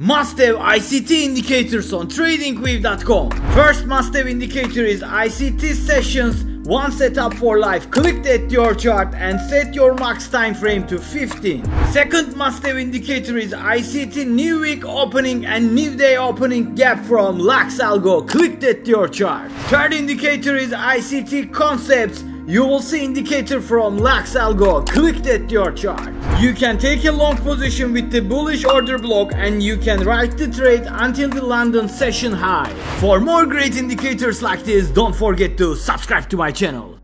Must have ICT indicators on tradingview.com. First must have indicator is ICT sessions one setup for life. Click at your chart and set your max time frame to 15. Second must have indicator is ICT new week opening and new day opening gap from Lux Algo. Click at your chart. Third indicator is ICT concepts you will see indicator from Lux Algo clicked at your chart. You can take a long position with the bullish order block and you can ride the trade until the London session high. For more great indicators like this, don't forget to subscribe to my channel.